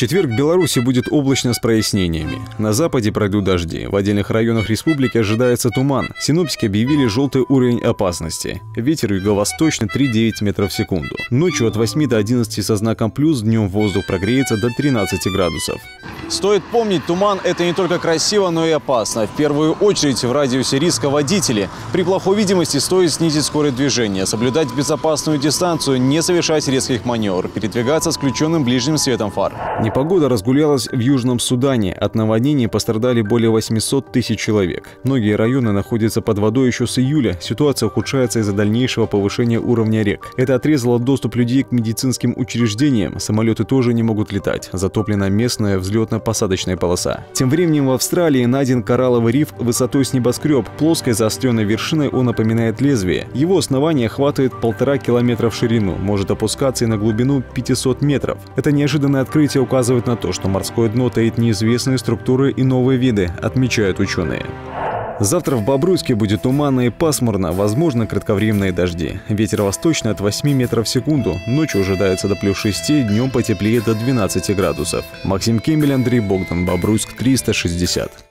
четверг в Беларуси будет облачно с прояснениями. На западе пройдут дожди. В отдельных районах республики ожидается туман. Синоптики объявили желтый уровень опасности. Ветер юго-восточный 3,9 метров в секунду. Ночью от 8 до 11 со знаком плюс, днем воздух прогреется до 13 градусов. Стоит помнить, туман – это не только красиво, но и опасно. В первую очередь в радиусе риска водители. При плохой видимости стоит снизить скорость движения, соблюдать безопасную дистанцию, не совершать резких маневр, передвигаться с включенным ближним светом фар. Непогода разгулялась в Южном Судане. От наводнений пострадали более 800 тысяч человек. Многие районы находятся под водой еще с июля. Ситуация ухудшается из-за дальнейшего повышения уровня рек. Это отрезало доступ людей к медицинским учреждениям. Самолеты тоже не могут летать. Затоплена местная взлетно-посадочная полоса. Тем временем в Австралии найден коралловый риф высотой с небоскреб. Плоской заостренной вершиной он напоминает лезвие. Его основание хватает полтора километра в ширину, может опускаться и на глубину 500 метров. Это неожиданное открытие указывает на то, что морское дно таит неизвестные структуры и новые виды, отмечают ученые. Завтра в Бобруйске будет туманно и пасмурно, возможно кратковременные дожди. Ветер восточный от 8 метров в секунду, ночью ожидается до плюс 6, днем потеплее до 12 градусов. Максим Кемель, Андрей Богдан, Бобруйск 360.